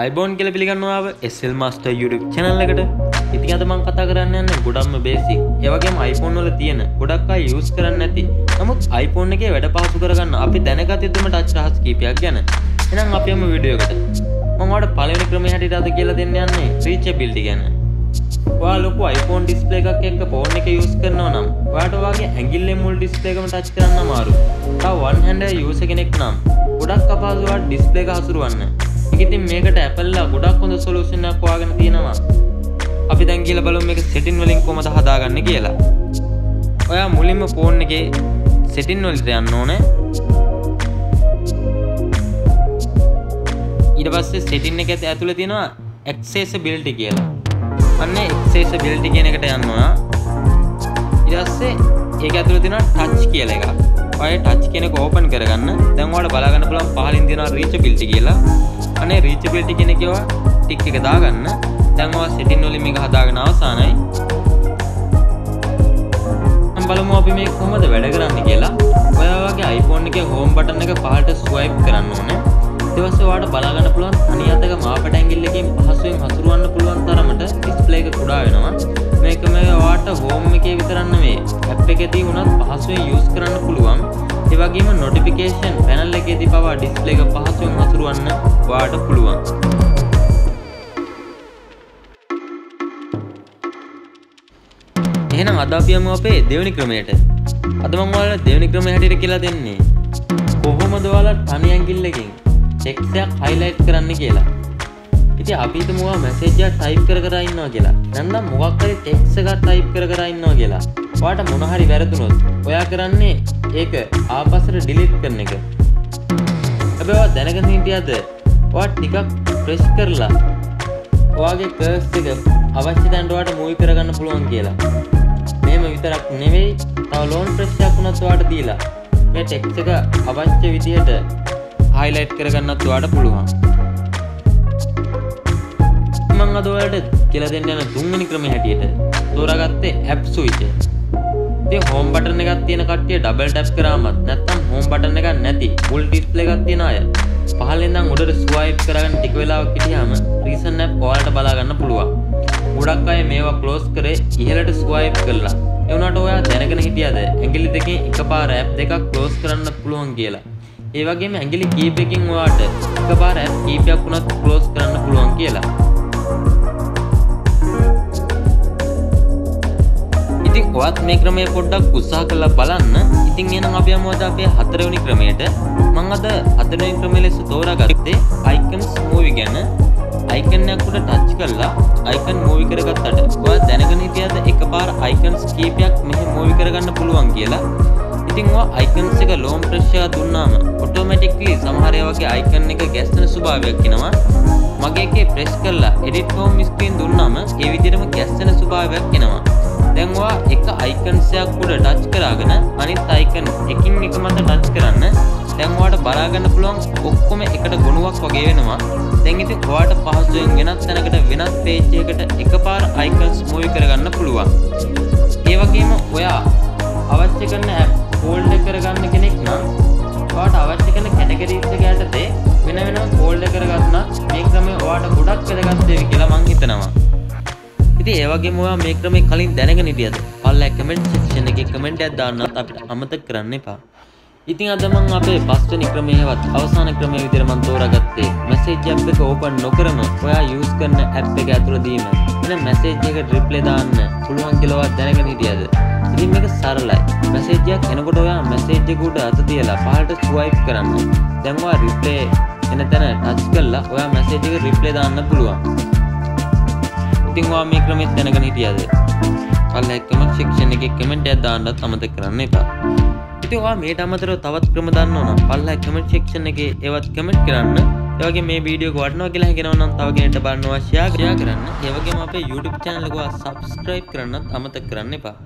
අයිබෝන් කියල පිළිගන්නාව එස්සල් මස්ටර් YouTube චැනල් එකට. ඉතින් අද මං කතා කරන්න යන්න ගොඩක්ම බේසි ඒවගේ iPhone වල තියෙන ගොඩක් අය යූස් කරන්න ඇති නමුත් iPhone එකේ වැඩ පහසු කරගන්න අපි දැනගත යුතුම ටච් රහස් කීපයක් ගැන. එහෙනම් අපි යමු වීඩියෝ එකට. මම ඔයාලට පළවෙනි ක්‍රමය හැටියට අද කියලා දෙන්න යන්නේ reachability ගැන. ඔයා ලොකු iPhone ඩිස්ප්ලේ එකක් එක්ක ෆෝන් එක යූස් කරනවා නම් ඔයාට ඔයාගේ ඇඟිල්ලෙන් මුල් ඩිස්ප්ලේ එකම ටච් කරන්න අමාරු. තව වන් හැන්ඩ් යූසර් කෙනෙක් නම් ගොඩක් අපහසු ඔයාට ඩිස්ප්ලේ එක හසුරවන්න. ඒක ඉතින් මේකට Apple ලා ගොඩක් හොඳ සොලියුෂන් එකක් හොයාගෙන තියෙනවා. අපි දැන් කියලා බලමු මේක සෙටින් වලින් කොහමද හදාගන්නේ කියලා. ඔයා මුලින්ම ෆෝන් එකේ සෙටින් වලට යන්න ඕනේ. ඊට පස්සේ සෙටින් එක ඇතුළේ තියෙනවා accessibility කියලා. අන්න accessibility කියන එකට යන්න ඕන. ඊට පස්සේ ඒක ඇතුළේ තියෙනවා touch කියලා එකක්. ඔය touch කියන එක ඕපන් කරගන්න. දැන් ඔයාලට බලා ගන්න පුළුවන් පහලින් තියෙනවා reachability කියලා. අනේ reachability කියන එකේ ඔයා ටික් එක දාගන්න. දැන් ඔයා setting වලින් මේක හදාගෙන අවසానයි. දැන් බලමු අපි මේක කොහොමද වැඩ කරන්නේ කියලා. ඔයා වගේ iPhone එකේ home button එක පහළට swipe කරන්න ඕනේ. ඊට පස්සේ ඔයාලට බලා ගන්න පුළුවන් අනිත් අතක මාපට ඇඟිල්ලකින් පහසුවෙන් හසුරවන්න පුළුවන් තරමට ඩිස්ප්ලේ එක කුඩා වෙනවා. මේක මේ ඔයාට home එකේ විතරක් නෙමෙයි app එකේදී වුණත් පහසුවෙන් use කරන්න පුළුවන්. ඒ වගේම notification panel එකේදී පවා ඩිස්ප්ලේ එක පහසුවෙන් හසුරවන්න ඔයාට පුළුවන්. එහෙනම් අද අපි යමු අපේ දෙවෙනි ක්‍රමයට. අද මම ඔයාලට දෙවෙනි ක්‍රමය හැටියට කියලා දෙන්නේ කොහොමද ඔයාලා තනි ඇඟිල්ලකින් ටෙක්ස්ට් එකක් highlight කරන්න කියලා. ඉතින් අපි හිතමු ඔයා මැසේජ් එකක් type කර කර ඉන්නවා කියලා. නැත්නම් මොකක් හරි ටෙක්ස්ට් එකක් type කර කර ඉන්නවා කියලා. ඔයාට මොන හරි වැරදුනොත් ඔයා කරන්නේ ඒක ආපස්සට delete කරන එක. හැබැයි ඔයා දැනගෙන හිටියද ඔයා ටිකක් press කරලා ඔයාගේ කර්ස් එක අවශ්‍ය තැනට ඔයාට මූව් කරගන්න පුළුවන් කියලා. මෙහෙම විතරක් නෙවෙයි තව ලෝන් ප්‍රෙස් එකක් වුණත් ඔයාට දීලා මේ ටෙක්ස්ට් එක අවශ්‍ය විදිහට highlight කරගන්නත් ඔයාට පුළුවන්. මම අද ඔයාලට කියලා දෙන්න යන තුන්වෙනි ක්‍රමය හැටියට තෝරාගත්තේ app switch. ඉතින් home button එකක් තියෙන කට්ටිය double tap කරාමත් නැත්නම් home button එකක් නැති full display එකක් තියෙන අය පහලින් ඉඳන් උඩට swipe කරගෙන ටික වෙලාවක් හිටියාම recent app ඔයාලට බලා ගන්න පුළුවන්. ගොඩක් අය මේවා close කරේ ඉහළට swipe කරලා. ඒ වුණාට ඔයා දැනගෙන හිටියද ඇඟිලි දෙකෙන් එකපාර app දෙකක් close කරන්න පුළුවන් කියලා. ඒ වගේම ඇඟිලි කීපයකින් ඔයාට එකපාර app කීපයක් වුණත් close කරන්න පුළුවන් කියලා. ඉතින් ඔයත් මේ ක්‍රමය පොඩ්ඩක් උත්සාහ කරලා බලන්න. ඉතින් එහෙනම් අපි යමු අද අපේ හතරවෙනි ක්‍රමයට. මම අද හතරවෙනි ක්‍රමය ලෙස තෝරාගත්තේ icons movie ගැන. icon එකක් උඩ ටච් කරලා icon movie කරගත්තට ඔයා දැනගෙන හිටියද එකපාර icons කීපයක් මෙහි movie කරගන්න පුළුවන් කියලා. ඉතින් ඔයා icons එක long press එක දුන්නාම automatically සමහර ඒ වගේ icon එක ගැස්සෙන ස්වභාවයක් එනවා. මගේ එකේ press කරලා edit home screen දුන්නාම ඒ විදිහටම ගැස්සෙන ස්වභාවයක් එනවා. දැන් ඔයා එක අයිකන්ස් එකක් උඩ ටච් කරාගෙන අනිත් අයිකන් එකින් එක මත ටච් කරන්න. දැන් ඔයාට බලා ගන්න පුළුවන් ඔක්කොම එකට ගොනුවක් වගේ වෙනවා. දැන් ඉතින් ඔයාට පහසුවෙන් වෙනත් තැනකට වෙනත් පේජ් එකකට එකපාර අයිකන්ස් මූවි කරගන්න පුළුවන්. ඒ වගේම ඔයා අවශ්‍ය කරන ඇප් ෆෝල්ඩර් කරගන්න කෙනෙක් නම් ඔයාට අවශ්‍ය කරන කැටගරිස් එක යටතේ වෙන වෙනම ෆෝල්ඩර් කරගන්න මේ ක්‍රමය ඔයාට ගොඩක් වැදගත් වෙයි කියලා මං හිතනවා. ඉතින් ඒ වගේම ඔයා මේ ක්‍රමේ කලින් දැනගෙන හිටියද? පල්ලා කමෙන්ට් සෙක්ෂන් එකේ කමෙන්ට් එකක් දාන්නත් අපිට අමතක කරන්න එපා. ඉතින් අද මම අපේ පස්වෙනි ක්‍රමය හෙවත් අවසාන ක්‍රමය විදිහට මම තෝරාගත්තේ මැසේජ් ඇප් එක ඕපන් නොකරම ඔයා යූස් කරන ඇප් එක ඇතුළතදීම එන මැසේජ් එකට රිප්ලයි දාන්න පුළුවන් කියලා ඔයා දැනගෙන හිටියද? ඉතින් මේක සරලයි. මැසේජ් එකක් එනකොට ඔයා මැසේජ් එක උඩ අත තියලා පහළට ස්වයිප් කරන්න. දැන් ඔයා රිප්ලයි එන තැන ටච් කරලා ඔයා මැසේජ් එක රිප්ලයි දාන්න පුළුවන්. ඉතින් ඔයා මේ ක්‍රමෙත් දැනගෙන හිටියද? පල්ලා කමෙන්ට් සෙක්ෂන් එකේ කමෙන්ට් එකක් දාන්නත් අමතක කරන්න එපා. ඉතින් ඔයා මේට අමතරව තවත් ක්‍රම දන්න ඕන නම් පල්ලා කමෙන්ට් සෙක්ෂන් එකේ ඒවත් කමෙන්ට් කරන්න. ඒ වගේ මේ වීඩියෝ එක වටිනවා කියලා හිතනවා නම් තව කෙනෙක්ට බලනවා ෂෙයා කරන්න. ඒ වගේම අපේ YouTube channel එක ඔයා subscribe කරන්නත් අමතක කරන්න එපා.